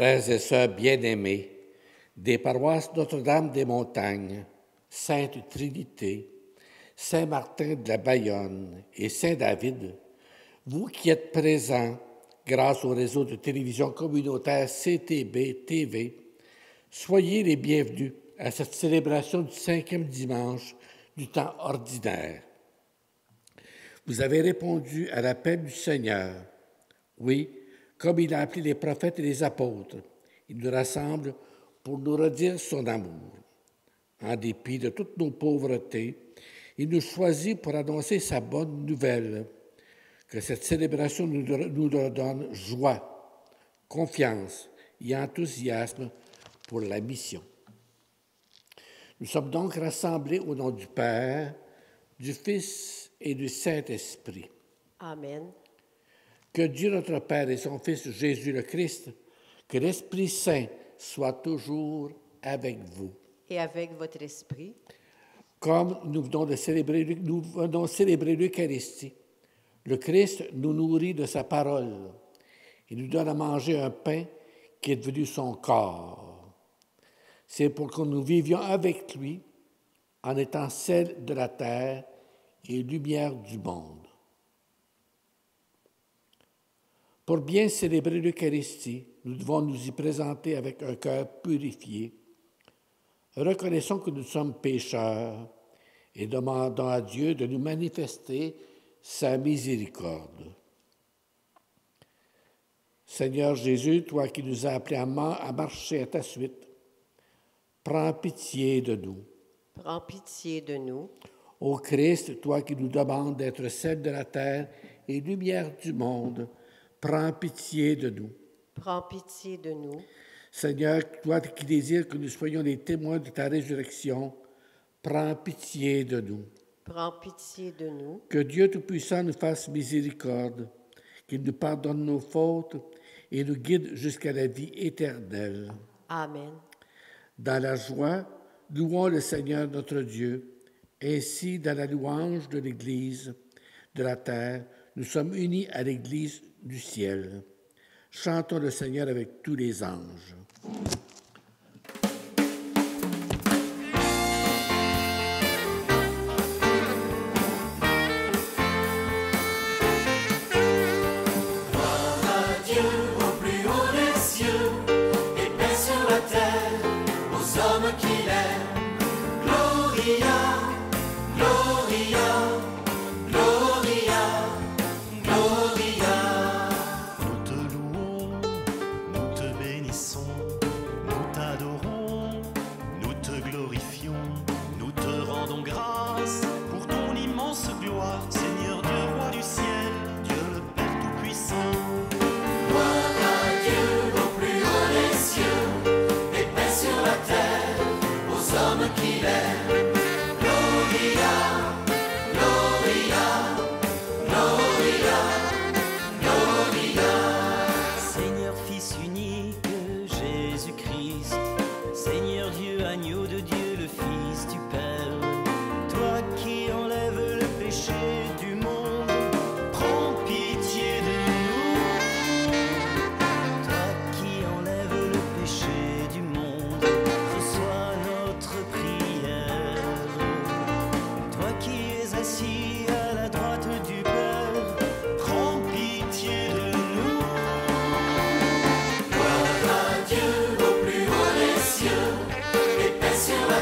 Frères et sœurs bien-aimés, des paroisses Notre-Dame des Montagnes, Sainte Trinité, Saint-Martin de la Bayonne et Saint-David, vous qui êtes présents grâce au réseau de télévision communautaire CTB TV, soyez les bienvenus à cette célébration du cinquième dimanche du temps ordinaire. Vous avez répondu à l'appel du Seigneur. Oui, comme il a appelé les prophètes et les apôtres, il nous rassemble pour nous redire son amour. En dépit de toutes nos pauvretés, il nous choisit pour annoncer sa bonne nouvelle. Que cette célébration nous, nous donne joie, confiance et enthousiasme pour la mission. Nous sommes donc rassemblés au nom du Père, du Fils et du Saint-Esprit. Amen. Que Dieu notre Père et son Fils Jésus le Christ, que l'Esprit Saint soit toujours avec vous. Et avec votre esprit. Comme nous venons de célébrer, nous venons célébrer l'Eucharistie, le Christ nous nourrit de sa parole. Il nous donne à manger un pain qui est devenu son corps. C'est pour que nous vivions avec lui en étant sel de la terre et lumière du monde. Pour bien célébrer l'Eucharistie, nous devons nous y présenter avec un cœur purifié. Reconnaissons que nous sommes pécheurs et demandons à Dieu de nous manifester sa miséricorde. Seigneur Jésus, toi qui nous as appelés à marcher à ta suite, prends pitié de nous. Prends pitié de nous. Ô Christ, toi qui nous demandes d'être celle de la terre et lumière du monde, prends pitié de nous. Prends pitié de nous. Seigneur, toi qui désires que nous soyons les témoins de ta résurrection, prends pitié de nous. Prends pitié de nous. Que Dieu Tout-Puissant nous fasse miséricorde, qu'il nous pardonne nos fautes et nous guide jusqu'à la vie éternelle. Amen. Dans la joie, louons le Seigneur notre Dieu. Ainsi, dans la louange de l'Église de la terre, nous sommes unis à l'Église du ciel. Chantons le Seigneur avec tous les anges.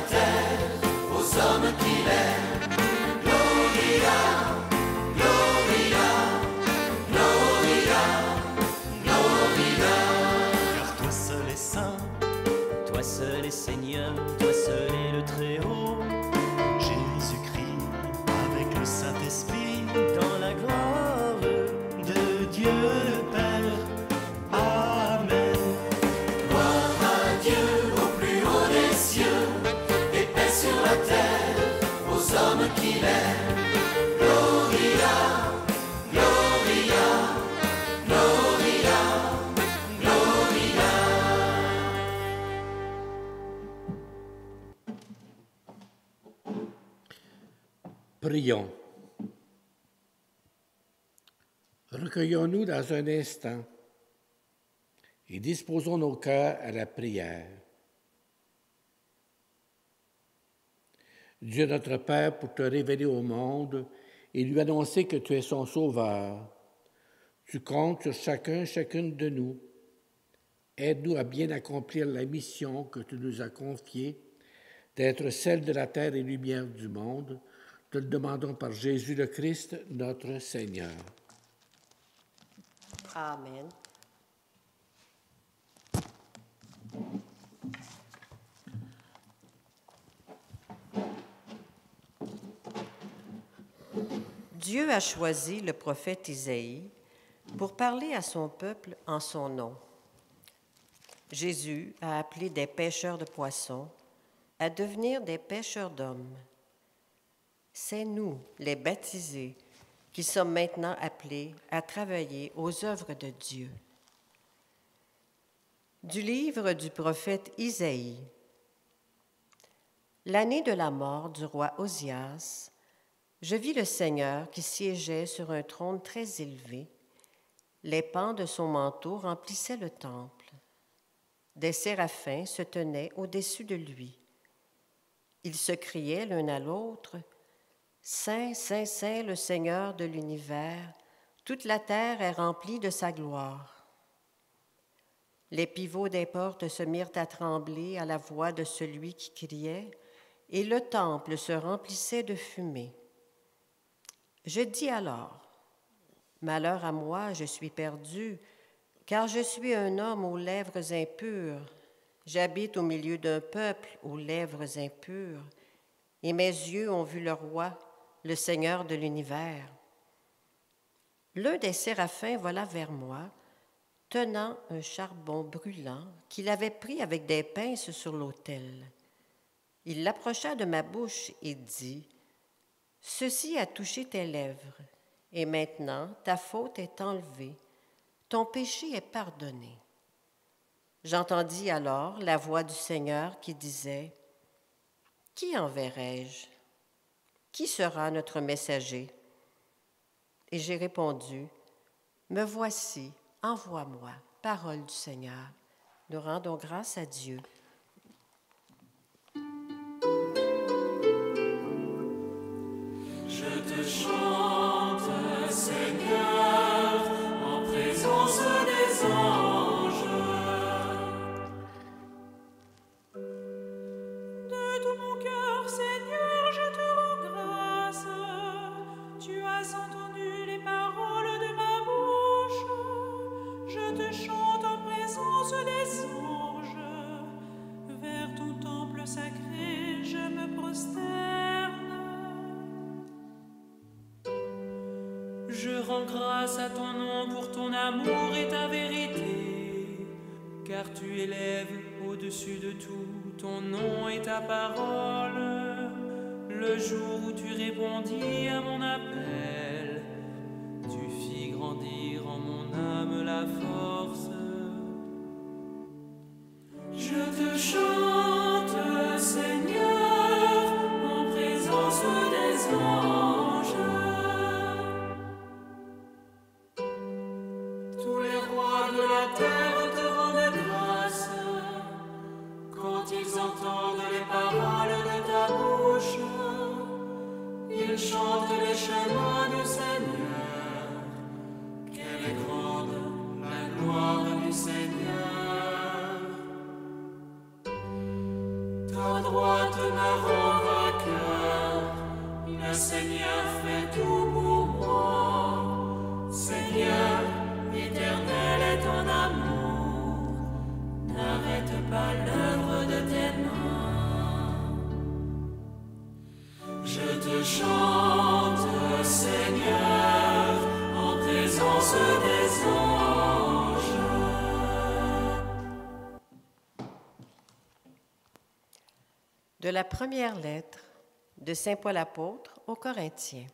terre, aux hommes qui Prions. Recueillons-nous dans un instant et disposons nos cœurs à la prière. Dieu notre Père, pour te révéler au monde et lui annoncer que tu es son sauveur, tu comptes sur chacun, chacune de nous. Aide-nous à bien accomplir la mission que tu nous as confiée, d'être celle de la terre et lumière du monde. Te le demandons par Jésus le Christ, notre Seigneur. Amen. Dieu a choisi le prophète Isaïe pour parler à son peuple en son nom. Jésus a appelé des pêcheurs de poissons à devenir des pêcheurs d'hommes. C'est nous, les baptisés, qui sommes maintenant appelés à travailler aux œuvres de Dieu. Du livre du prophète Isaïe. L'année de la mort du roi Osias, je vis le Seigneur qui siégeait sur un trône très élevé. Les pans de son manteau remplissaient le temple. Des séraphins se tenaient au-dessus de lui. Ils se criaient l'un à l'autre, Saint, Saint, Saint le Seigneur de l'univers, toute la terre est remplie de sa gloire. Les pivots des portes se mirent à trembler à la voix de celui qui criait, et le temple se remplissait de fumée. Je dis alors, Malheur à moi, je suis perdu, car je suis un homme aux lèvres impures. J'habite au milieu d'un peuple aux lèvres impures, et mes yeux ont vu le roi, le Seigneur de l'univers. L'un des séraphins vola vers moi, tenant un charbon brûlant qu'il avait pris avec des pinces sur l'autel. Il l'approcha de ma bouche et dit, Ceci a touché tes lèvres, et maintenant ta faute est enlevée, ton péché est pardonné. J'entendis alors la voix du Seigneur qui disait, Qui enverrai-je Qui sera notre messager? Et j'ai répondu, Me voici, envoie-moi, parole du Seigneur. Nous rendons grâce à Dieu. grâce de la première lettre de Saint Paul apôtre aux Corinthiens.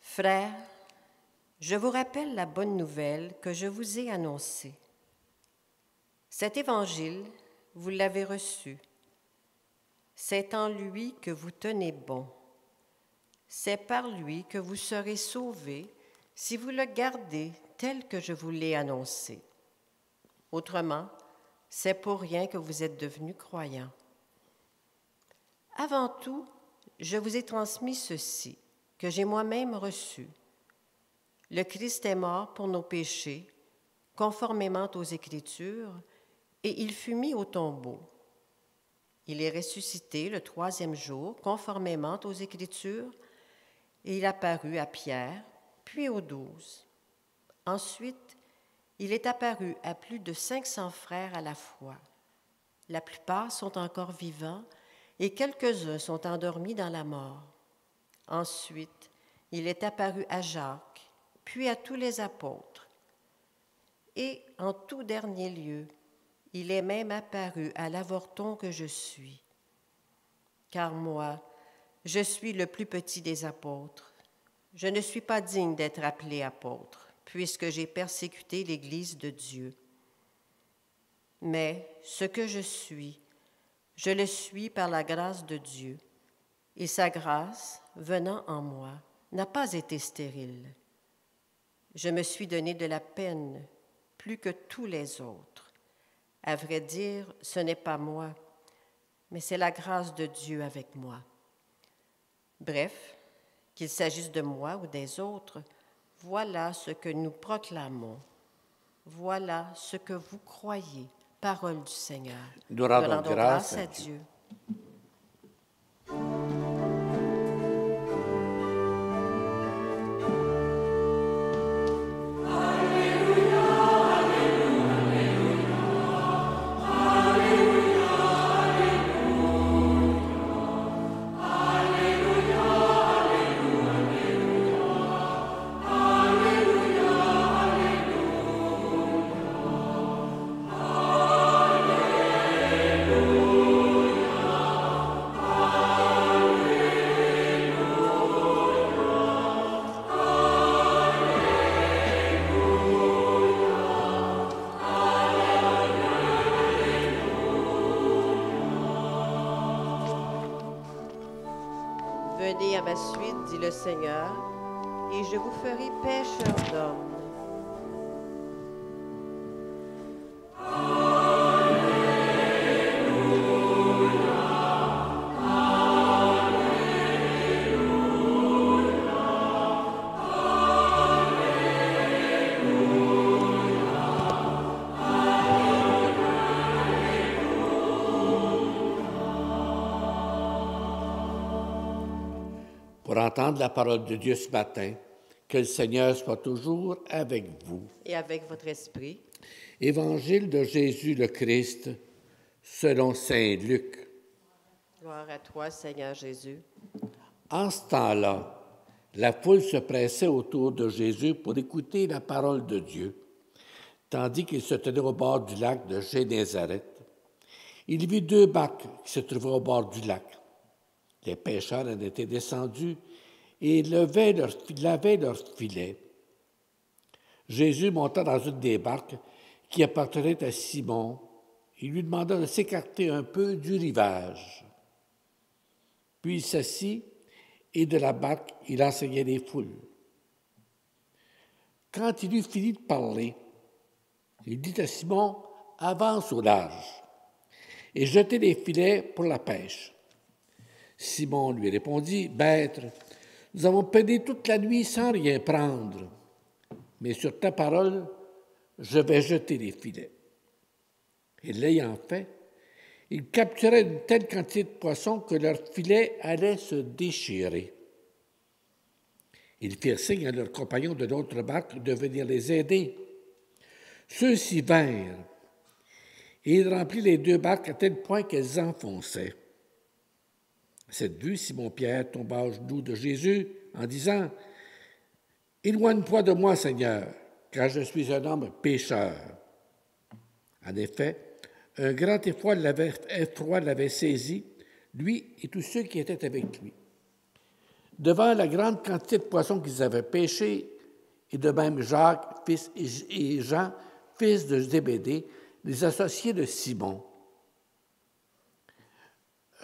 Frères, je vous rappelle la bonne nouvelle que je vous ai annoncée. Cet évangile, vous l'avez reçu. C'est en lui que vous tenez bon. C'est par lui que vous serez sauvés si vous le gardez tel que je vous l'ai annoncé. Autrement, c'est pour rien que vous êtes devenus croyants. Avant tout, je vous ai transmis ceci, que j'ai moi-même reçu. Le Christ est mort pour nos péchés, conformément aux Écritures, et il fut mis au tombeau. Il est ressuscité le troisième jour, conformément aux Écritures, et il apparut à Pierre, puis aux douze. Ensuite, il est apparu à plus de 500 frères à la fois. La plupart sont encore vivants et quelques-uns sont endormis dans la mort. Ensuite, il est apparu à Jacques, puis à tous les apôtres. Et en tout dernier lieu, il est même apparu à l'avorton que je suis. Car moi, je suis le plus petit des apôtres. Je ne suis pas digne d'être appelé apôtre, puisque j'ai persécuté l'Église de Dieu. Mais ce que je suis, je le suis par la grâce de Dieu, et sa grâce, venant en moi, n'a pas été stérile. Je me suis donné de la peine plus que tous les autres. À vrai dire, ce n'est pas moi, mais c'est la grâce de Dieu avec moi. Bref, qu'il s'agisse de moi ou des autres, voilà ce que nous proclamons. Voilà ce que vous croyez. Parole du Seigneur. Nous rendons grâce à Dieu. La parole de Dieu ce matin. Que le Seigneur soit toujours avec vous. Et avec votre esprit. Évangile de Jésus le Christ selon Saint Luc. Gloire à toi, Seigneur Jésus. En ce temps-là, la foule se pressait autour de Jésus pour écouter la parole de Dieu, tandis qu'il se tenait au bord du lac de Génézareth. Il vit deux bacs qui se trouvaient au bord du lac. Les pêcheurs en étaient descendus et lavaient leur, lavaient leur filet. Jésus monta dans une des barques qui appartenait à Simon. Il lui demanda de s'écarter un peu du rivage. Puis il s'assit et de la barque, il enseignait les foules. Quand il eut fini de parler, il dit à Simon, avance au large et jetez les filets pour la pêche. Simon lui répondit, Maître, nous avons peiné toute la nuit sans rien prendre, mais sur ta parole, je vais jeter les filets. Et l'ayant fait, ils capturaient une telle quantité de poissons que leurs filets allaient se déchirer. Ils firent signe à leurs compagnons de l'autre barque de venir les aider. Ceux-ci vinrent, et ils remplirent les deux barques à tel point qu'elles enfonçaient. Cette vue, Simon-Pierre tomba au genoux de Jésus en disant Éloigne-toi de moi, Seigneur, car je suis un homme pécheur. En effet, un grand effroi l'avait saisi, lui et tous ceux qui étaient avec lui. Devant la grande quantité de poissons qu'ils avaient pêchés, et de même Jacques fils, et Jean, fils de Zébédée, les associés de Simon.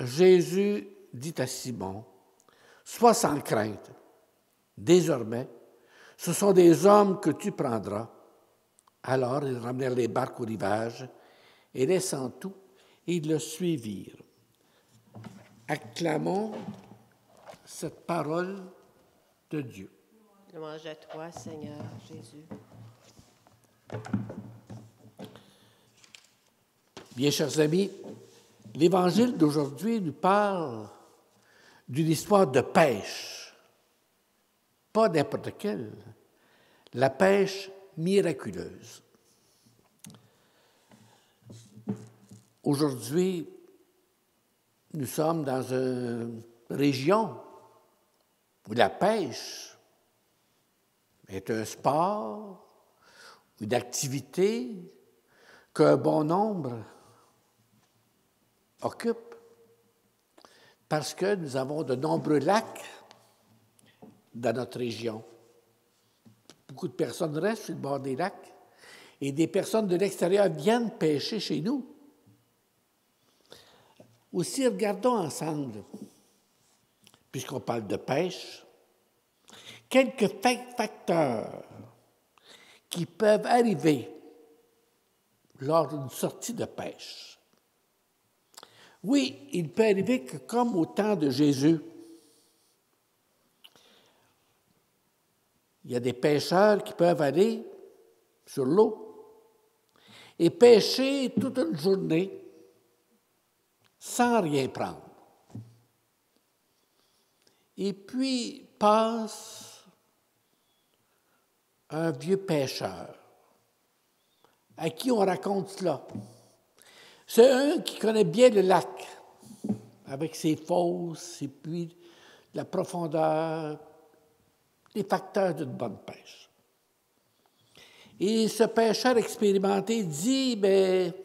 Jésus dit à Simon, Sois sans crainte, désormais, ce sont des hommes que tu prendras. Alors ils ramenèrent les barques au rivage et laissant tout, ils le suivirent. Acclamons cette parole de Dieu. Louange à toi, Seigneur Jésus. Bien, chers amis, l'Évangile d'aujourd'hui nous parle d'une histoire de pêche, pas n'importe quelle, la pêche miraculeuse. Aujourd'hui, nous sommes dans une région où la pêche est un sport, une activité qu'un bon nombre occupe parce que nous avons de nombreux lacs dans notre région. Beaucoup de personnes restent sur le bord des lacs et des personnes de l'extérieur viennent pêcher chez nous. Aussi, regardons ensemble, puisqu'on parle de pêche, quelques facteurs qui peuvent arriver lors d'une sortie de pêche. Oui, il peut arriver que comme au temps de Jésus, il y a des pêcheurs qui peuvent aller sur l'eau et pêcher toute une journée sans rien prendre. Et puis passe un vieux pêcheur à qui on raconte cela. C'est un qui connaît bien le lac, avec ses fosses, ses puits, la profondeur, les facteurs d'une bonne pêche. Et ce pêcheur expérimenté dit, mais ben,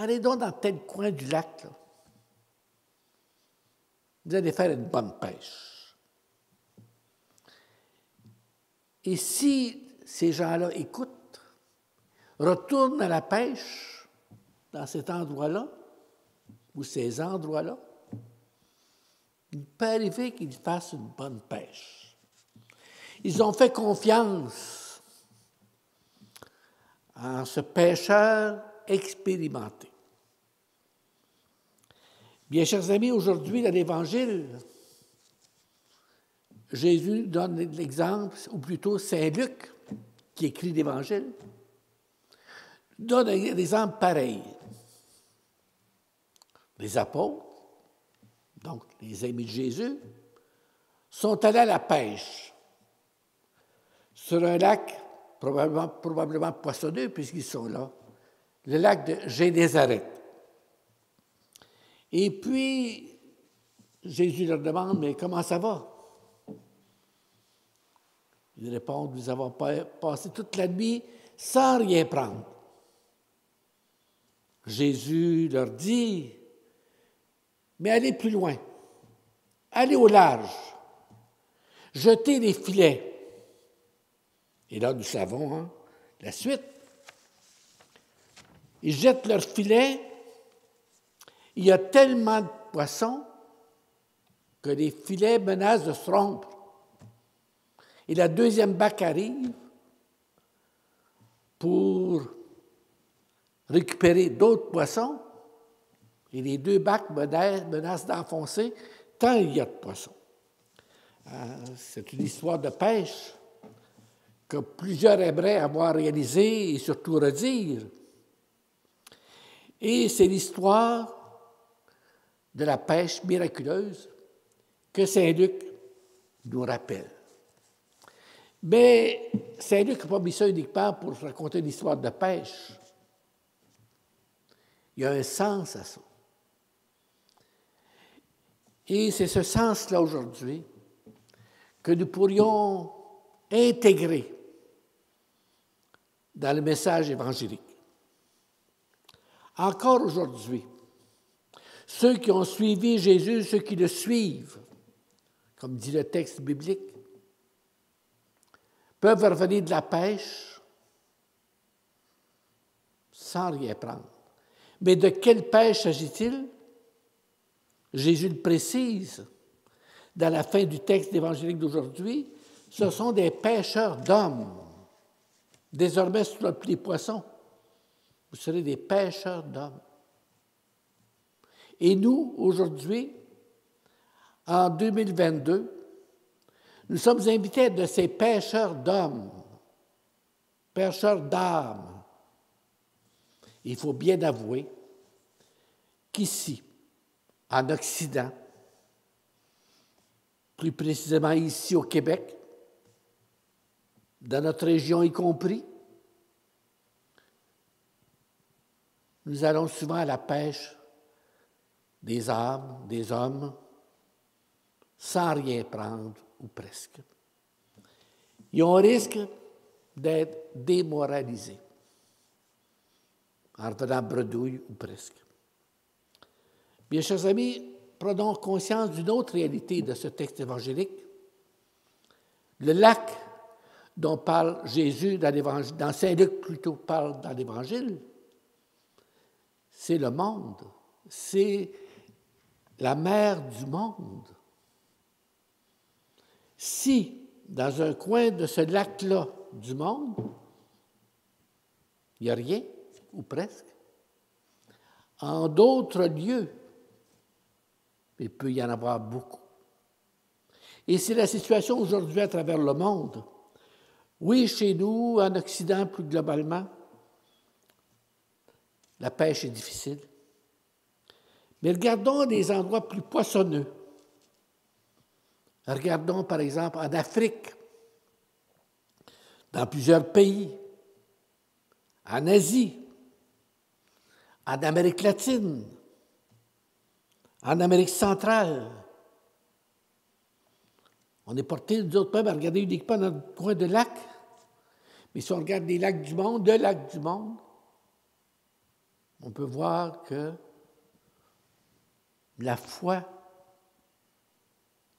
Allez donc dans tel coin du lac. Vous allez faire une bonne pêche. Et si ces gens-là écoutent, retournent à la pêche dans cet endroit-là, ou ces endroits-là, il peut arriver qu'ils fassent une bonne pêche. Ils ont fait confiance en ce pêcheur expérimenté. Bien, chers amis, aujourd'hui, dans l'Évangile, Jésus donne l'exemple, ou plutôt Saint Luc, qui écrit l'Évangile, donne un exemple pareil. Les apôtres, donc les amis de Jésus, sont allés à la pêche sur un lac probablement, probablement poissonneux puisqu'ils sont là, le lac de Génézareth. Et puis, Jésus leur demande, mais comment ça va? Ils répondent, nous avons passé toute la nuit sans rien prendre. Jésus leur dit, mais allez plus loin, allez au large, jetez les filets. Et là, nous savons hein, la suite. Ils jettent leurs filets il y a tellement de poissons que les filets menacent de se rompre. Et la deuxième bac arrive pour récupérer d'autres poissons. Et les deux bacs menacent d'enfoncer tant il y a de poissons. Euh, c'est une histoire de pêche que plusieurs aimeraient avoir réalisée et surtout redire. Et c'est l'histoire de la pêche miraculeuse que Saint Luc nous rappelle. Mais Saint Luc n'a pas mis ça uniquement pour raconter une histoire de pêche. Il y a un sens à ça. Et c'est ce sens-là aujourd'hui que nous pourrions intégrer dans le message évangélique. Encore aujourd'hui, ceux qui ont suivi Jésus, ceux qui le suivent, comme dit le texte biblique, peuvent revenir de la pêche sans rien prendre. Mais de quelle pêche s'agit-il? Jésus le précise dans la fin du texte évangélique d'aujourd'hui, ce sont des pêcheurs d'hommes. Désormais, ce ne plus des poissons, vous serez des pêcheurs d'hommes. Et nous, aujourd'hui, en 2022, nous sommes invités de ces pêcheurs d'hommes, pêcheurs d'âmes. Il faut bien avouer qu'ici, en Occident, plus précisément ici au Québec, dans notre région y compris, nous allons souvent à la pêche des âmes, des hommes, sans rien prendre ou presque. Et on risque d'être démoralisés en revenant bredouille ou presque. Bien, chers amis, prenons conscience d'une autre réalité de ce texte évangélique. Le lac dont parle Jésus dans Saint-Luc plutôt parle dans l'Évangile, c'est le monde, c'est la mer du monde. Si, dans un coin de ce lac-là du monde, il n'y a rien, ou presque, en d'autres lieux, il peut y en avoir beaucoup. Et c'est la situation aujourd'hui à travers le monde. Oui, chez nous, en Occident plus globalement, la pêche est difficile. Mais regardons des endroits plus poissonneux. Regardons par exemple en Afrique, dans plusieurs pays, en Asie, en Amérique latine, en Amérique centrale. On est porté, nous autres, même à regarder uniquement le coin de lac. Mais si on regarde les lacs du monde, le lac du monde, on peut voir que la foi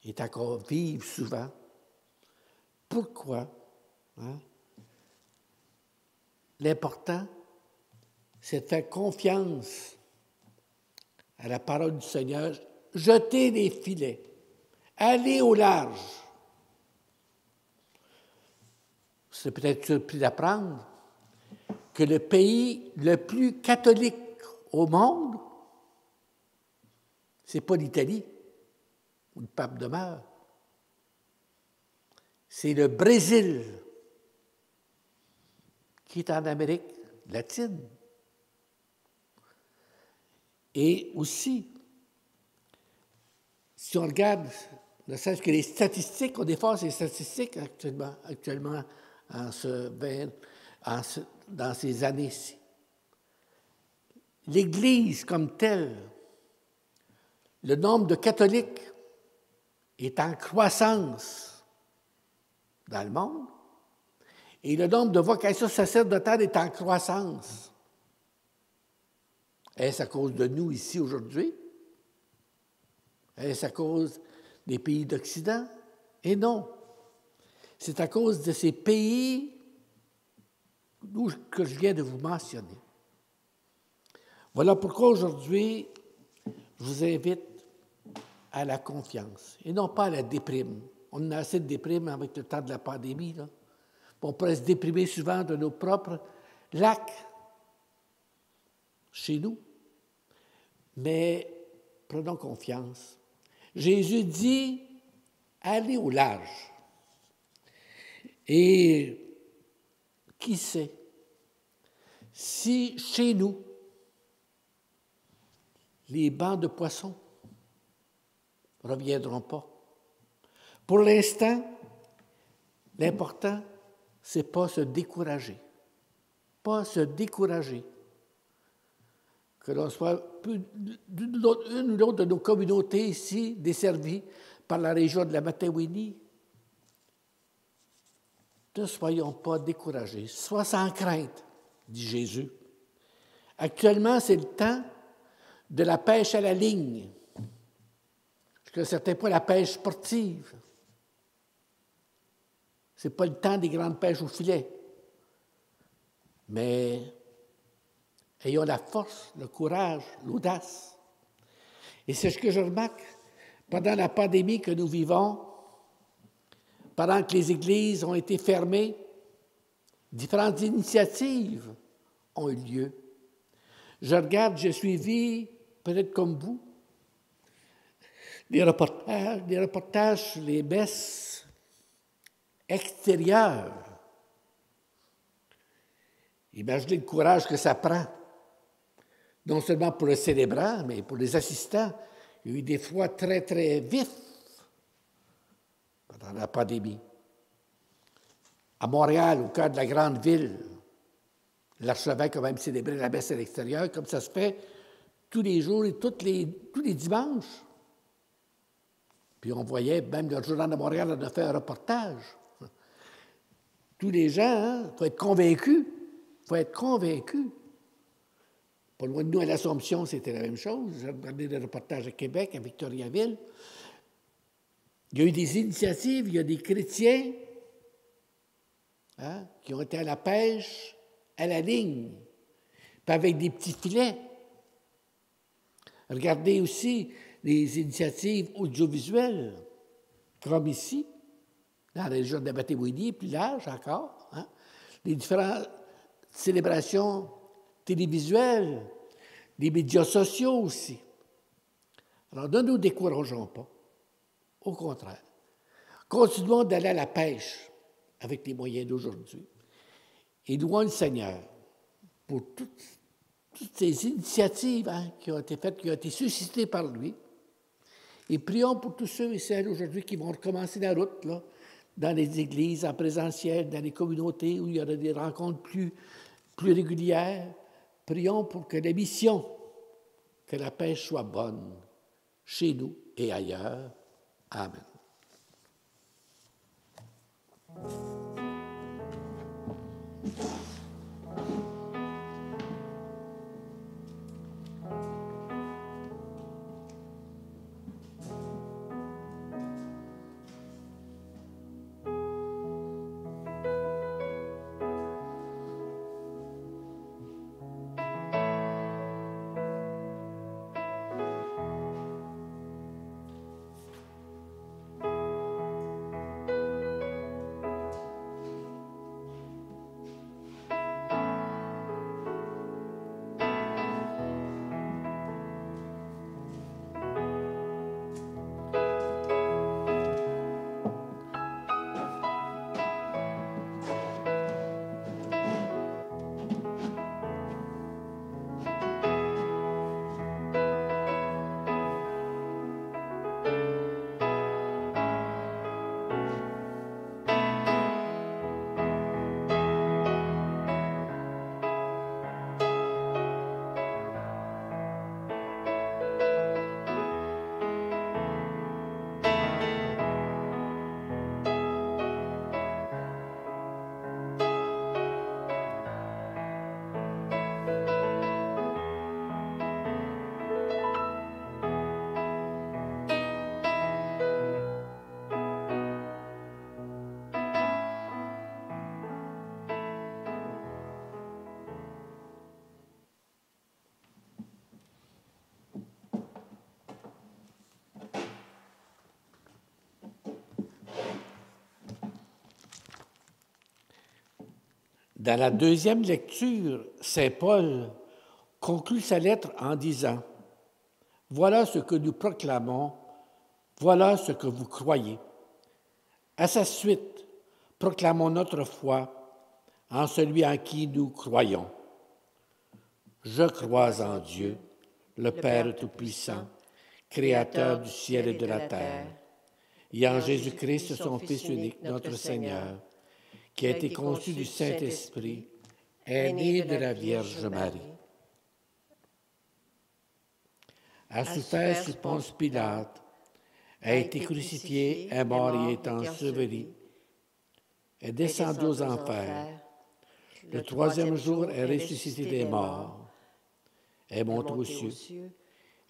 est encore vive souvent. Pourquoi? Hein? L'important, c'est de faire confiance à la parole du Seigneur, jeter les filets, aller au large. C'est peut-être surpris d'apprendre que le pays le plus catholique au monde, c'est pas l'Italie, où le pape demeure. C'est le Brésil, qui est en Amérique latine. Et aussi, si on regarde, ne serait-ce que les statistiques, on défense les statistiques actuellement, actuellement dans ces années-ci. L'Église comme telle, le nombre de catholiques est en croissance dans le monde et le nombre de vocations sacerdotales est en croissance. Est-ce à cause de nous ici aujourd'hui? Est-ce à cause des pays d'Occident? Et non. C'est à cause de ces pays que je viens de vous mentionner. Voilà pourquoi aujourd'hui, je vous invite à la confiance et non pas à la déprime. On a assez de déprime avec le temps de la pandémie. On pourrait se déprimer souvent de nos propres lacs chez nous. Mais prenons confiance. Jésus dit, allez au large. Et qui sait si chez nous, les bancs de poissons ne reviendront pas. Pour l'instant, l'important, c'est pas se décourager. Pas se décourager. Que l'on soit une ou l'autre de nos communautés ici desservies par la région de la Matawini. Ne soyons pas découragés. Sois sans crainte, dit Jésus. Actuellement, c'est le temps de la pêche à la ligne, jusqu'à un certain point, la pêche sportive. Ce n'est pas le temps des grandes pêches au filet. Mais ayons la force, le courage, l'audace. Et c'est ce que je remarque pendant la pandémie que nous vivons, pendant que les églises ont été fermées, Différentes initiatives ont eu lieu. Je regarde, j'ai suivi, peut-être comme vous, des reportages, des reportages sur les messes extérieures. Imaginez le courage que ça prend, non seulement pour le célébrant, mais pour les assistants. Il y a eu des fois très, très vifs pendant la pandémie. À Montréal, au cœur de la grande ville, l'archevêque a même célébré la messe à l'extérieur, comme ça se fait tous les jours et les, tous les dimanches. Puis on voyait, même le journal de Montréal a fait un reportage. Tous les gens, il hein, faut être convaincus. Il faut être convaincus. Pas loin de nous, à l'Assomption, c'était la même chose. J'ai regardé des reportages à Québec, à Victoriaville. Il y a eu des initiatives, il y a des chrétiens hein, qui ont été à la pêche, à la ligne, puis avec des petits filets. Regardez aussi les initiatives audiovisuelles, comme ici, dans la région de Matébouini, plus large encore, hein, les différentes célébrations télévisuelles, les médias sociaux aussi. Alors, ne nous décourageons pas. Au contraire, continuons d'aller à la pêche avec les moyens d'aujourd'hui. Et louons le Seigneur pour toutes, ces initiatives hein, qui ont été faites, qui ont été suscitées par lui, et prions pour tous ceux et celles aujourd'hui qui vont recommencer la route, dans les églises, en présentiel, dans les communautés où il y aura des rencontres plus régulières. Prions pour que la mission, que la pêche soit bonne chez nous et ailleurs. Amen. Dans la deuxième lecture, Saint Paul conclut sa lettre en disant, Voilà ce que nous proclamons, voilà ce que vous croyez. À sa suite, proclamons notre foi en celui en qui nous croyons. Je crois en Dieu, le Père Tout-Puissant, Créateur du ciel et de la terre, et en Jésus-Christ, son Fils unique, notre Seigneur qui a été conçu du Saint-Esprit, est né de la Vierge Marie. A souffert sous Ponce Pilate, a été crucifié, est mort et est enseveli, est descendu aux enfers. Le troisième jour est ressuscité des morts, est monté aux cieux,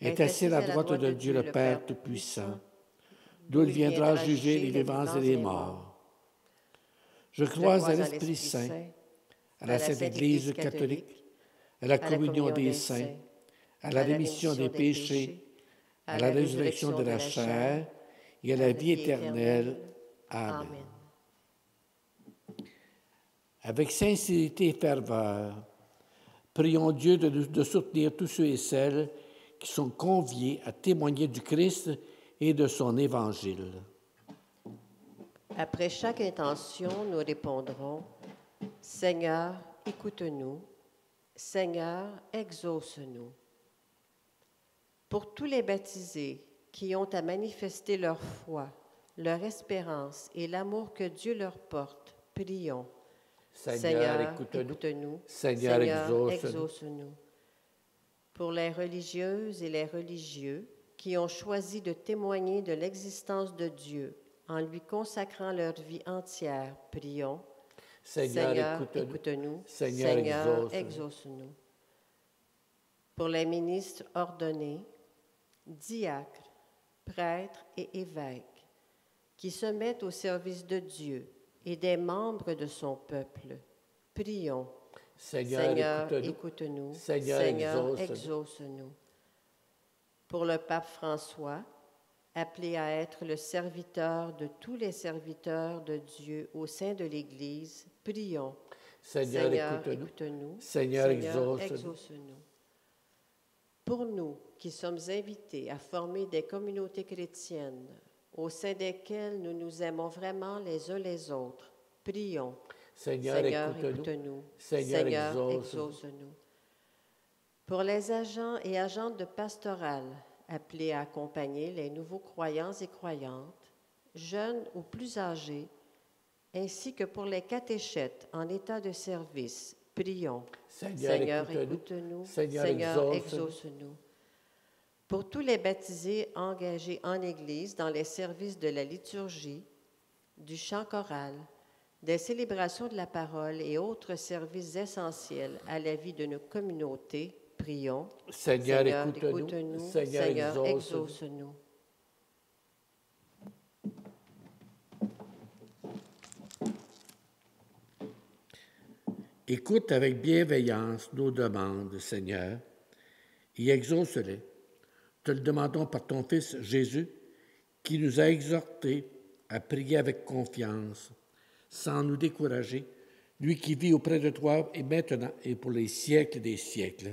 est assis à la droite de Dieu le Père Tout-Puissant, d'où il viendra juger les vivants et les morts. Je crois à l'Esprit Saint, à la Sainte Église catholique, à la communion des saints, à la rémission des péchés, à la résurrection de la chair et à la vie éternelle. Amen. Avec sincérité et ferveur, prions Dieu de, de soutenir tous ceux et celles qui sont conviés à témoigner du Christ et de son évangile. Après chaque intention, nous répondrons, Seigneur, écoute-nous. Seigneur, exauce-nous. Pour tous les baptisés qui ont à manifester leur foi, leur espérance et l'amour que Dieu leur porte, prions. Seigneur, écoute-nous. Seigneur, exauce-nous. Pour les religieuses et les religieux qui ont choisi de témoigner de l'existence de Dieu en lui consacrant leur vie entière, prions. Seigneur, écoute-nous. Seigneur, exauce-nous. Pour les ministres ordonnés, diacres, prêtres et évêques qui se mettent au service de Dieu et des membres de son peuple, prions. Seigneur, écoute-nous. Seigneur, exauce-nous. Pour le pape François, appelé à être le serviteur de tous les serviteurs de Dieu au sein de l'Église, prions. Seigneur, écoute-nous. Seigneur, exauce-nous. Pour nous qui sommes invités à former des communautés chrétiennes au sein desquelles nous nous aimons vraiment les uns les autres, prions. Seigneur, écoute-nous. Seigneur, exauce-nous. Pour les agents et agentes de pastoral appelés à accompagner les nouveaux croyants et croyantes, jeunes ou plus âgés, ainsi que pour les catéchètes en état de service, prions. Seigneur, écoute-nous. Seigneur, exauce-nous. Pour tous les baptisés engagés en Église dans les services de la liturgie, du chant choral, des célébrations de la parole et autres services essentiels à la vie de nos communautés, prions. Seigneur, écoute-nous. Seigneur, exauce-nous. Écoute avec bienveillance nos demandes, Seigneur, et exauce-les. Te le demandons par ton Fils Jésus, qui nous a exhortés à prier avec confiance, sans nous décourager, lui qui vit auprès de toi et maintenant et pour les siècles des siècles.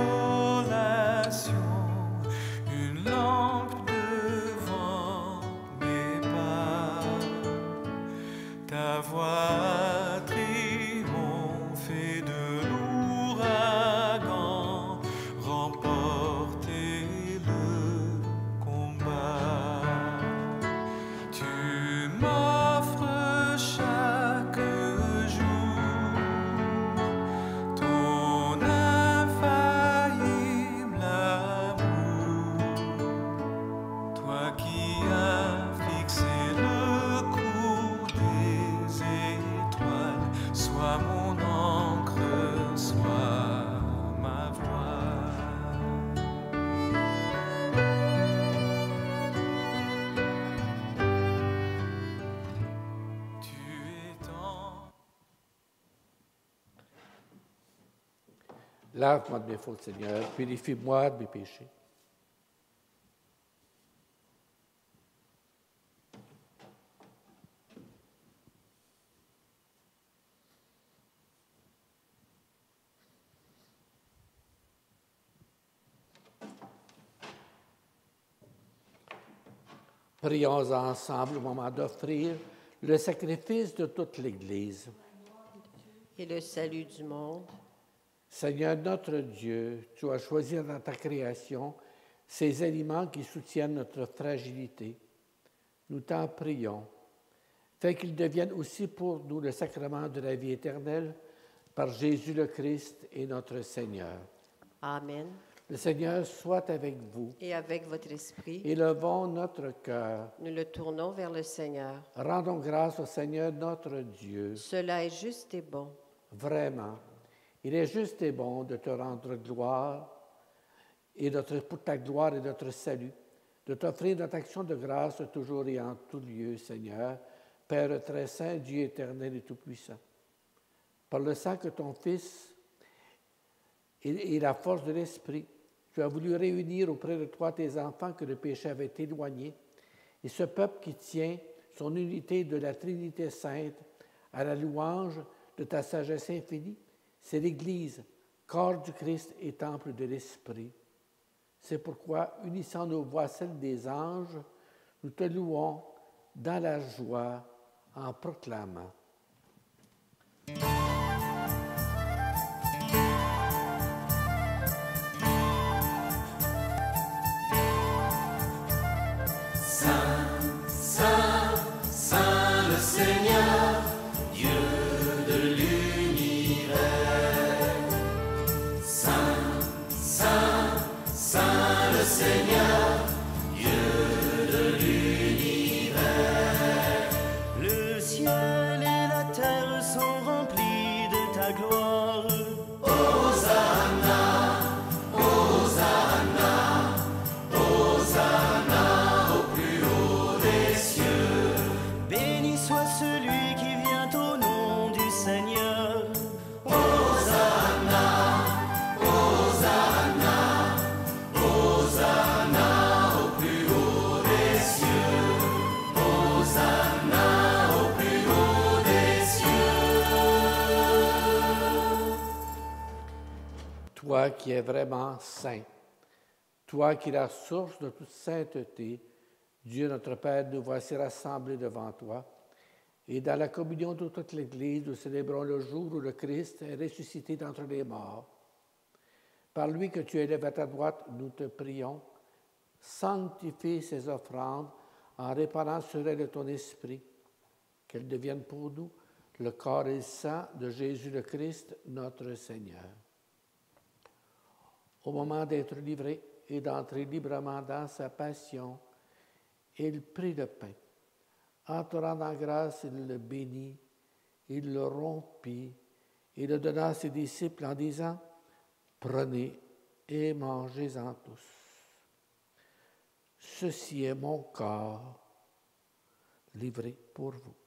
De mes fautes, Seigneur, purifie-moi de mes péchés. Prions ensemble au moment d'offrir le sacrifice de toute l'Église. Et le salut du monde. Seigneur notre Dieu, tu as choisi dans ta création ces aliments qui soutiennent notre fragilité. Nous t'en prions. Fais qu'ils deviennent aussi pour nous le sacrement de la vie éternelle par Jésus le Christ et notre Seigneur. Amen. Le Seigneur soit avec vous. Et avec votre esprit. Élevons notre cœur. Nous le tournons vers le Seigneur. Rendons grâce au Seigneur notre Dieu. Cela est juste et bon. vraiment, il est juste et bon de te rendre gloire et notre, pour ta gloire et notre salut, de t'offrir notre action de grâce toujours et en tout lieu, Seigneur, Père très saint, Dieu éternel et tout-puissant. Par le sang que ton Fils et, et la force de l'Esprit, tu as voulu réunir auprès de toi tes enfants que le péché avait éloignés, et ce peuple qui tient son unité de la Trinité sainte à la louange de ta sagesse infinie, c'est l'Église, corps du Christ et temple de l'Esprit. C'est pourquoi, unissant nos voix à celles des anges, nous te louons dans la joie en proclamant. Qui est vraiment saint. Toi qui es la source de toute sainteté, Dieu notre Père, nous voici rassemblés devant toi. Et dans la communion de toute l'Église, nous célébrons le jour où le Christ est ressuscité d'entre les morts. Par lui que tu élèves à ta droite, nous te prions, sanctifie ces offrandes en répandant sur elles ton esprit, qu'elles deviennent pour nous le corps et le sang de Jésus le Christ, notre Seigneur au moment d'être livré et d'entrer librement dans sa passion, il prit le pain. En te rendant grâce, il le bénit, il le rompit et le donna à ses disciples en disant, Prenez et mangez-en tous. Ceci est mon corps livré pour vous.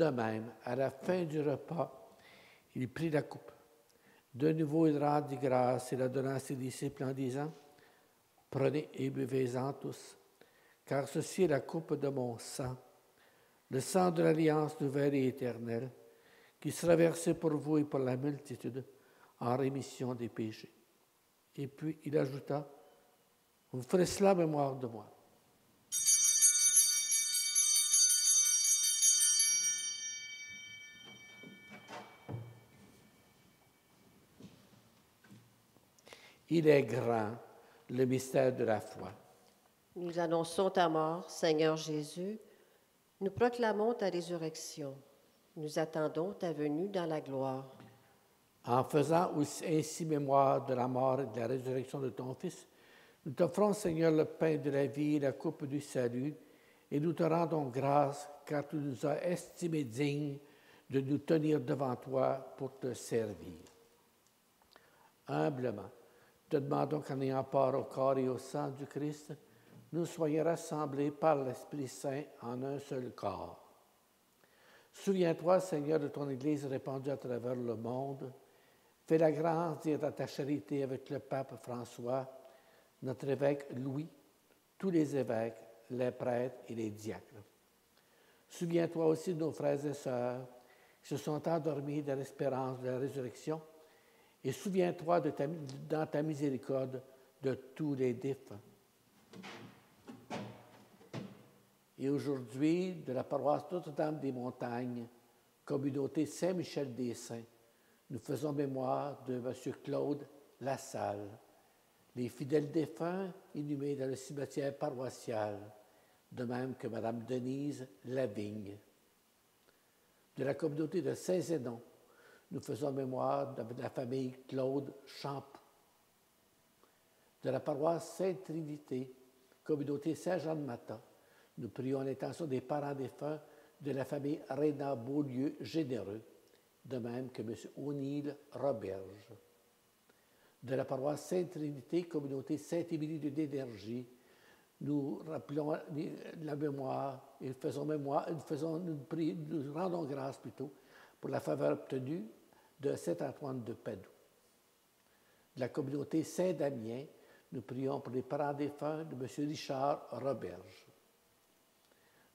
De même, à la fin du repas, il prit la coupe. De nouveau, il rendit grâce et la donna à ses disciples en disant, Prenez et buvez-en tous, car ceci est la coupe de mon sang, le sang de l'alliance nouvelle et éternelle, qui sera versé pour vous et pour la multitude en rémission des péchés. Et puis il ajouta, Vous ferez cela mémoire de moi. Il est grand, le mystère de la foi. Nous annonçons ta mort, Seigneur Jésus. Nous proclamons ta résurrection. Nous attendons ta venue dans la gloire. En faisant ainsi mémoire de la mort et de la résurrection de ton Fils, nous t'offrons, Seigneur, le pain de la vie et la coupe du salut, et nous te rendons grâce car tu nous as estimés dignes de nous tenir devant toi pour te servir. Humblement, te demandons qu'en ayant part au corps et au sang du Christ, nous soyons rassemblés par l'Esprit Saint en un seul corps. Souviens-toi, Seigneur, de ton Église répandue à travers le monde. Fais la grâce d'être à ta charité avec le pape François, notre évêque Louis, tous les évêques, les prêtres et les diacres. Souviens-toi aussi de nos frères et sœurs qui se sont endormis dans l'espérance de la résurrection et souviens-toi dans ta miséricorde de tous les défunts. Et aujourd'hui, de la paroisse Notre-Dame des Montagnes, communauté Saint-Michel des Saints, nous faisons mémoire de M. Claude Lassalle, les fidèles défunts inhumés dans le cimetière paroissial, de même que Mme Denise Lavigne. De la communauté de Saint-Zénon, nous faisons mémoire de la famille Claude Champoux. De la paroisse Sainte-Trinité, communauté Saint-Jean-de-Mata, nous prions l'intention des parents défunts de la famille Réna Beaulieu Généreux, de même que M. O'Neill Roberge. De la paroisse Sainte-Trinité, communauté Sainte-Émilie de l'énergie, nous rappelons la mémoire et faisons mémoire, faisons, nous, nous rendons grâce plutôt pour la faveur obtenue de Saint Antoine de Padoue. De la communauté Saint-Damien, nous prions pour les parents défunts de M. Richard Roberge.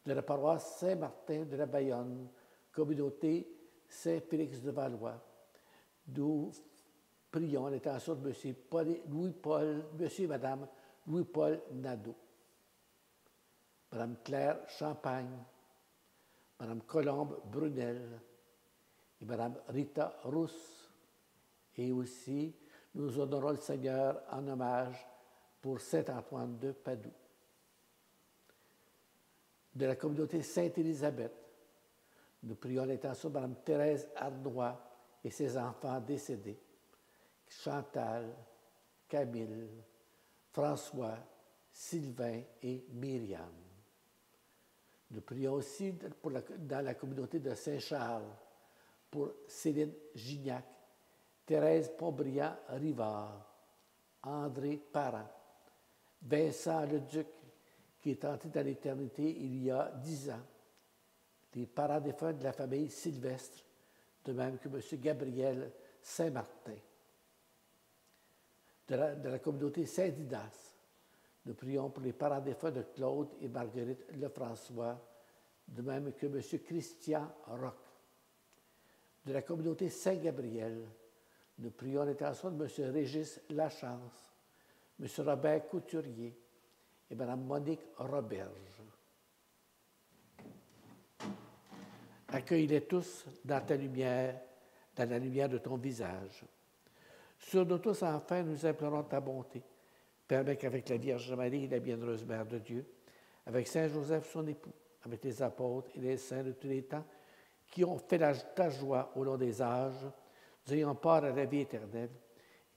De la paroisse Saint-Martin de la Bayonne, communauté Saint-Félix de Valois, nous prions l'intention de M. Louis-Paul, M. et Mme Louis-Paul Nadeau. Mme Claire Champagne, Mme Colombe Brunel Mme Rita Rousse. Et aussi, nous honorons le Seigneur en hommage pour Saint Antoine de Padoue. De la communauté Sainte-Élisabeth, nous prions l'intention de Mme Thérèse Arnois et ses enfants décédés, Chantal, Camille, François, Sylvain et Myriam. Nous prions aussi dans la communauté de Saint-Charles pour Céline Gignac, Thérèse Pontbriand-Rivard, André Parent, Vincent Leduc, qui est entré dans l'éternité il y a dix ans, les parents défunts de la famille Sylvestre, de même que M. Gabriel Saint-Martin. De la, de la communauté Saint-Didas, nous prions pour les parents défunts de Claude et Marguerite Lefrançois, de même que M. Christian Roch. De la communauté Saint-Gabriel, nous prions l'intention de M. Régis Lachance, M. Robert Couturier et Mme Monique Roberge. Accueille-les tous dans ta lumière, dans la lumière de ton visage. Sur nous tous, enfin, nous implorons ta bonté Permets qu'avec la Vierge Marie, la bienheureuse Mère de Dieu, avec Saint Joseph, son époux, avec les apôtres et les saints de tous les temps, qui ont fait ta joie au long des âges, nous ayons part à la vie éternelle,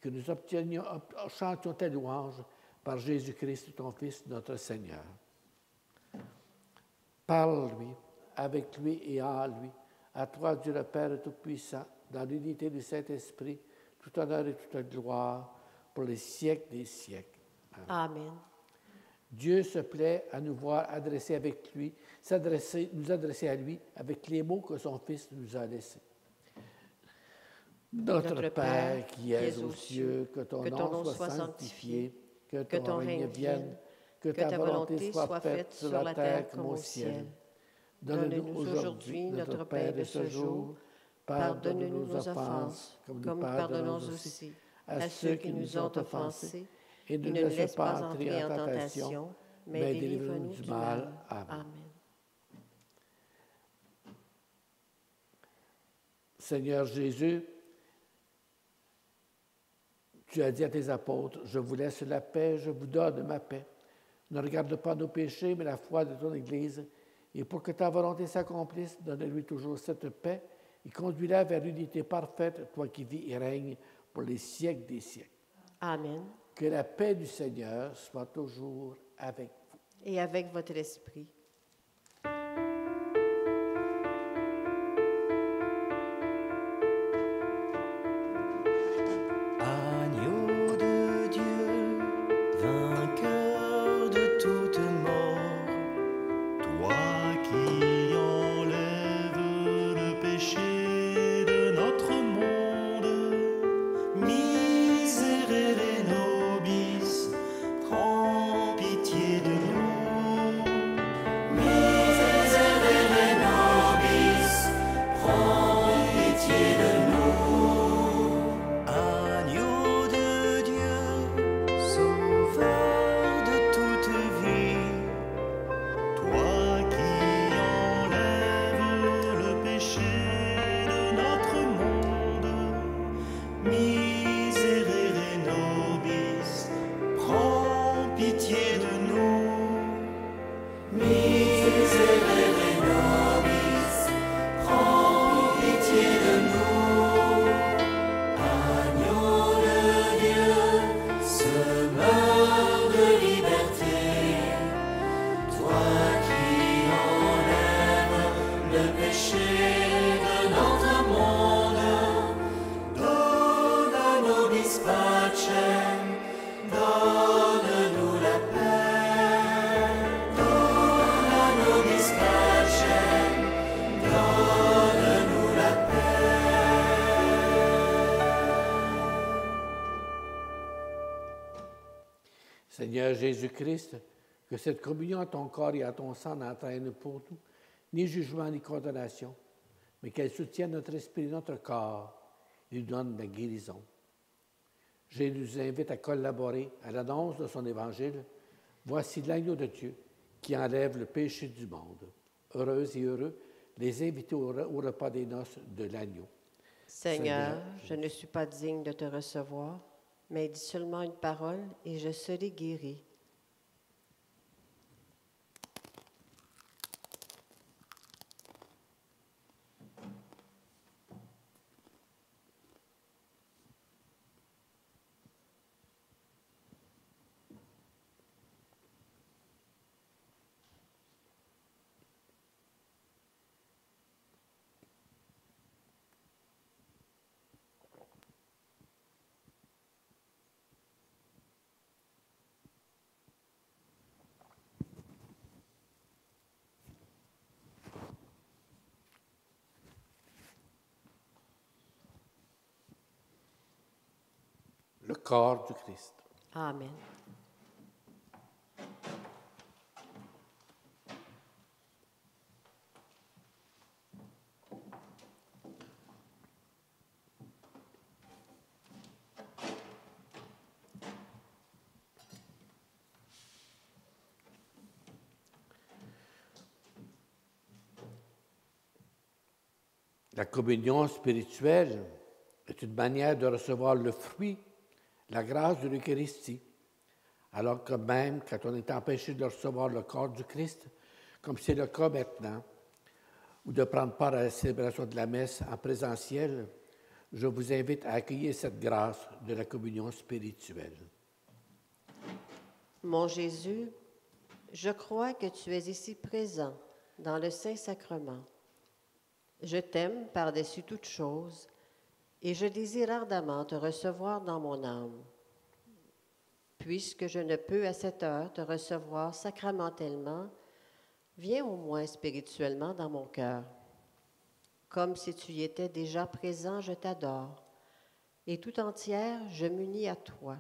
que nous obtenions, chantions ta louange par Jésus-Christ, ton Fils, notre Seigneur. Parle-lui, avec lui et en lui, à toi, Dieu le Père Tout-Puissant, dans l'unité du Saint-Esprit, tout honneur et toute gloire pour les siècles des siècles. Amen. Dieu se plaît à nous voir adresser avec lui, s'adresser, nous adresser à lui avec les mots que son Fils nous a laissés. Notre, Père qui es aux cieux, que ton, nom, soit sanctifié, que ton, règne vienne, que ta volonté soit faite sur la terre comme au ciel. Donne-nous aujourd'hui notre Père de ce jour. Pardonne-nous nos offenses, comme nous pardonnons aussi à ceux qui nous ont offensés et ne nous laisse pas entrer en tentation, mais délivre-nous du mal. Amen. Seigneur Jésus, tu as dit à tes apôtres, je vous laisse la paix, je vous donne ma paix. Ne regarde pas nos péchés, mais la foi de ton Église. Et pour que ta volonté s'accomplisse, donne-lui toujours cette paix et conduis-la vers l'unité parfaite, toi qui vis et règnes pour les siècles des siècles. Amen. Que la paix du Seigneur soit toujours avec vous. Et avec votre esprit. Seigneur Jésus-Christ, que cette communion à ton corps et à ton sang n'entraîne pour nous ni jugement ni condamnation, mais qu'elle soutienne notre esprit et notre corps et nous donne la guérison. Je nous invite à collaborer à l'annonce de son évangile. Voici l'agneau de Dieu qui enlève le péché du monde. Heureuse et heureux les invités au repas des noces de l'agneau. Seigneur, je ne suis pas digne de te recevoir, mais dis seulement une parole et je serai guéri. le corps du Christ. Amen. La communion spirituelle est une manière de recevoir le fruit la grâce de l'Eucharistie, alors que même quand on est empêché de recevoir le corps du Christ, comme c'est le cas maintenant, ou de prendre part à la célébration de la messe en présentiel, je vous invite à accueillir cette grâce de la communion spirituelle. Mon Jésus, je crois que tu es ici présent dans le Saint-Sacrement. Je t'aime par-dessus toutes choses et je désire ardemment te recevoir dans mon âme. Puisque je ne peux à cette heure te recevoir sacramentellement, viens au moins spirituellement dans mon cœur. Comme si tu y étais déjà présent, je t'adore, et tout entière, je m'unis à toi.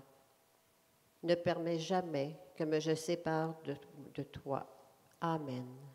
Ne permets jamais que je sépare de toi. Amen.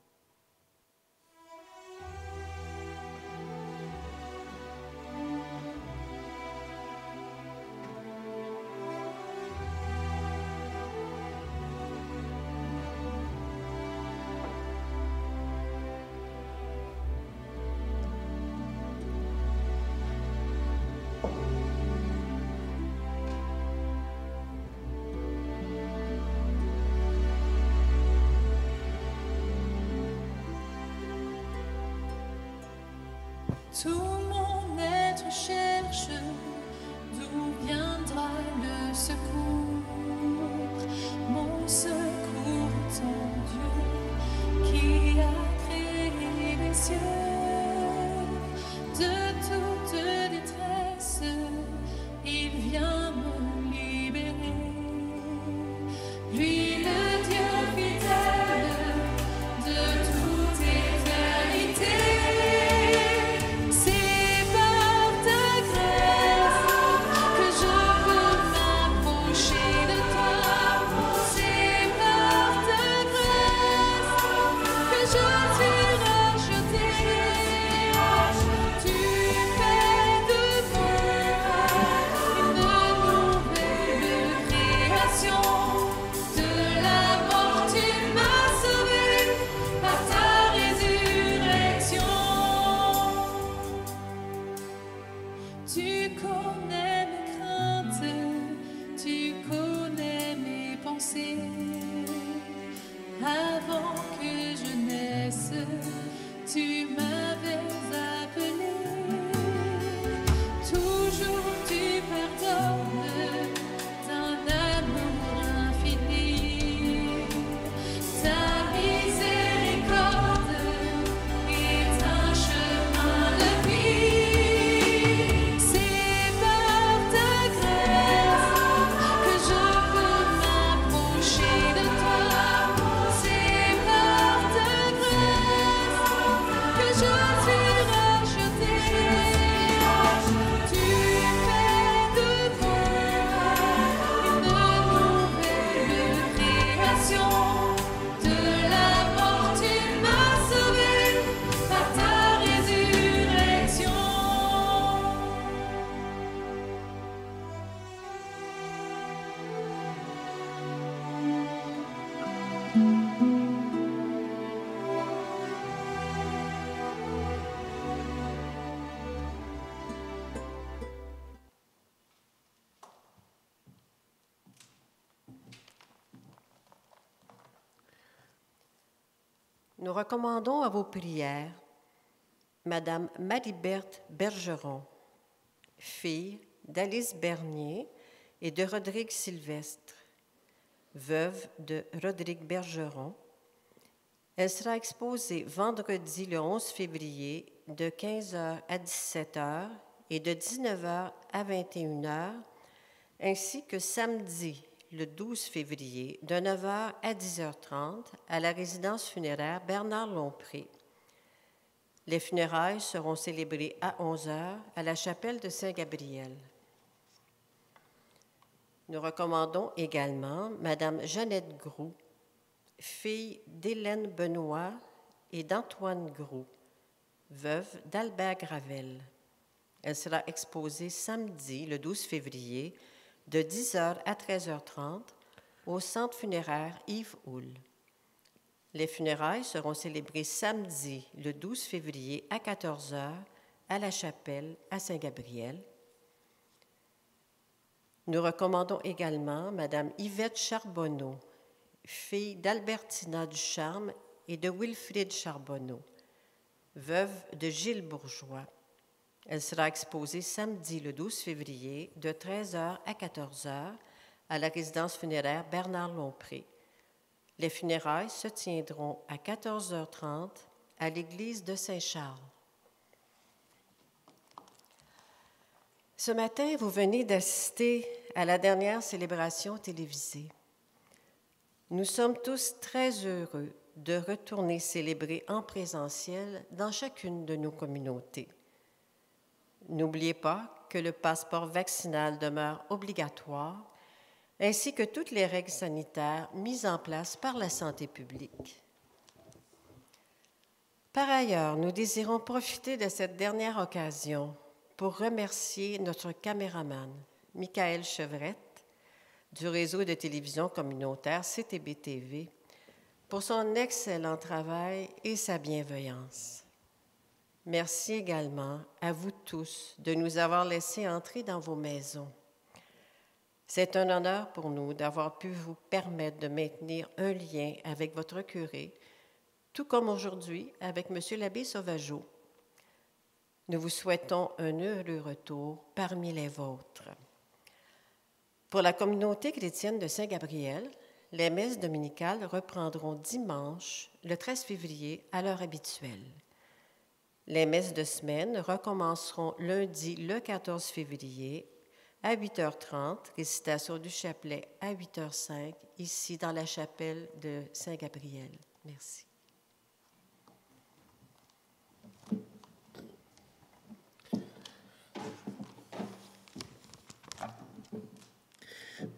Nous recommandons à vos prières Madame Marie-Berthe Bergeron, fille d'Alice Bernier et de Rodrigue Sylvestre, veuve de Rodrigue Bergeron. Elle sera exposée vendredi le 11 février de 15h à 17h et de 19h à 21h, ainsi que samedi le 12 février de 9h à 10h30 à la résidence funéraire Bernard Lompré. Les funérailles seront célébrées à 11h à la chapelle de Saint-Gabriel. Nous recommandons également Madame Jeannette Groux, fille d'Hélène Benoît et d'Antoine Groux, veuve d'Albert Gravel. Elle sera exposée samedi, le 12 février, de 10h à 13h30 au centre funéraire Yves Houle. Les funérailles seront célébrées samedi, le 12 février, à 14h, à la chapelle à Saint-Gabriel. Nous recommandons également Madame Yvette Charbonneau, fille d'Albertina Ducharme et de Wilfrid Charbonneau, veuve de Gilles Bourgeois. Elle sera exposée samedi le 12 février de 13h à 14h à la résidence funéraire Bernard Lompré. Les funérailles se tiendront à 14h30 à l'église de Saint-Charles. Ce matin, vous venez d'assister à la dernière célébration télévisée. Nous sommes tous très heureux de retourner célébrer en présentiel dans chacune de nos communautés. N'oubliez pas que le passeport vaccinal demeure obligatoire ainsi que toutes les règles sanitaires mises en place par la santé publique. Par ailleurs, nous désirons profiter de cette dernière occasion pour remercier notre caméraman, Michael Chevrette, du réseau de télévision communautaire CTB-TV, pour son excellent travail et sa bienveillance. Merci également à vous tous de nous avoir laissés entrer dans vos maisons. C'est un honneur pour nous d'avoir pu vous permettre de maintenir un lien avec votre curé, tout comme aujourd'hui avec M. l'abbé Sauvageau. Nous vous souhaitons un heureux retour parmi les vôtres. Pour la communauté chrétienne de Saint-Gabriel, les messes dominicales reprendront dimanche, le 13 février, à l'heure habituelle. Les messes de semaine recommenceront lundi, le 14 février, à 8h30, récitation du chapelet à 8h05, ici dans la chapelle de Saint-Gabriel. Merci.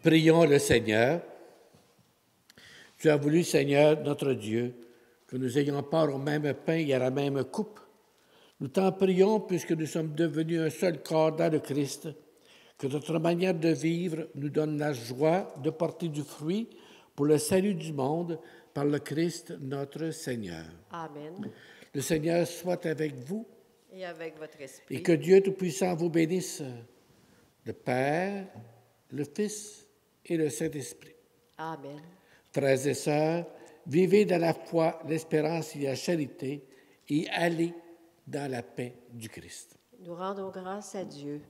Prions le Seigneur. Tu as voulu, Seigneur, notre Dieu, que nous ayons part au même pain et à la même coupe. Nous t'en prions, puisque nous sommes devenus un seul corps dans le Christ, que notre manière de vivre nous donne la joie de porter du fruit pour le salut du monde par le Christ notre Seigneur. Amen. Le Seigneur soit avec vous Et avec votre esprit. et que Dieu Tout-Puissant vous bénisse, le Père, le Fils et le Saint-Esprit. Amen. Frères et sœurs, vivez dans la foi, l'espérance et la charité et allez dans la paix du Christ. Nous rendons grâce à Dieu.